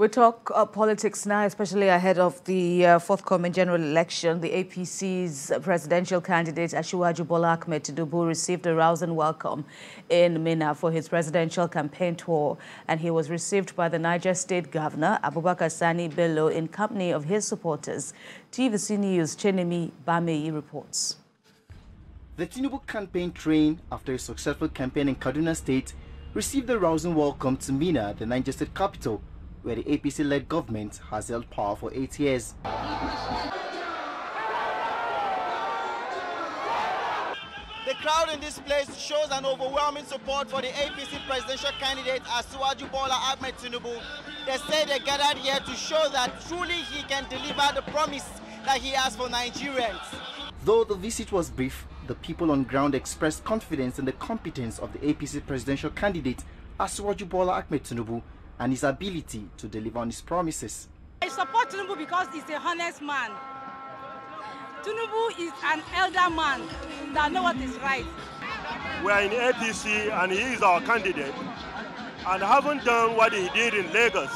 We talk uh, politics now, especially ahead of the uh, forthcoming general election. The APC's presidential candidate Asiwaju Bola Ahmed Tinubu received a rousing welcome in Minna for his presidential campaign tour, and he was received by the Niger State Governor Abubakar Sani Bello in company of his supporters. TVC News Chenemi Bameyi reports. The Tinubu campaign train, after a successful campaign in Kaduna State, received a rousing welcome to Minna, the Niger State capital, where the APC-led government has held power for eight years. The crowd in this place shows an overwhelming support for the APC presidential candidate Asiwaju Bola Ahmed Tinubu. They say they gathered here to show that truly he can deliver the promise that he has for Nigerians. Though the visit was brief, the people on ground expressed confidence in the competence of the APC presidential candidate Asiwaju Bola Ahmed Tinubu and his ability to deliver on his promises. I support Tinubu because he's a honest man. Tinubu is an elder man that knows what is right. We are in APC and he is our candidate and haven't done what he did in Lagos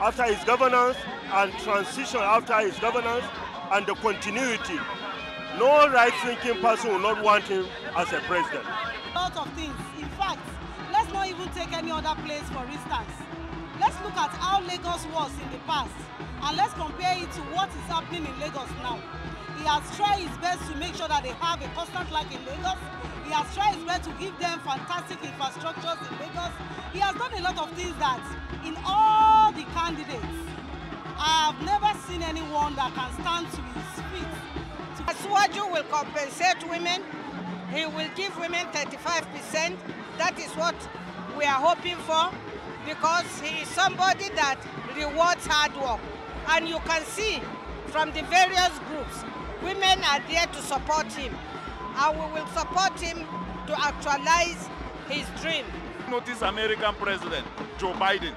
after his governance and transition after his governance and the continuity. No right-thinking person will not want him as a president. A lot of things. In fact, let's not even take any other place for instance. Let's look at how Lagos was in the past and let's compare it to what is happening in Lagos now. He has tried his best to make sure that they have a constant life in Lagos. He has tried his best to give them fantastic infrastructures in Lagos. He has done a lot of things that in all the candidates, I have never seen anyone that can stand to his feet. Asiwaju will compensate women. He will give women 35%. That is what we are hoping for because he is somebody that rewards hard work. And you can see from the various groups, women are there to support him. And we will support him to actualize his dream. Notice American President Joe Biden.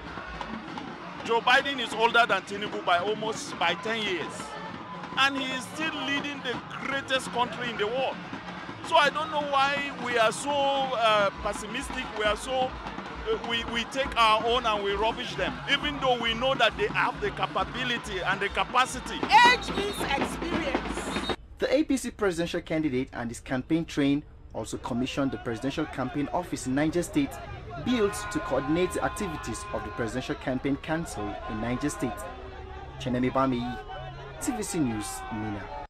Joe Biden is older than Tinubu by almost by 10 years. And he is still leading the greatest country in the world. So I don't know why we are so uh, pessimistic, we are so, uh, we, we take our own and we rubbish them, even though we know that they have the capability and the capacity. Age is experience. The APC presidential candidate and his campaign train also commissioned the Presidential Campaign Office in Niger State, built to coordinate the activities of the Presidential Campaign Council in Niger State. Chenemi Bameyi, TVC News, Minna.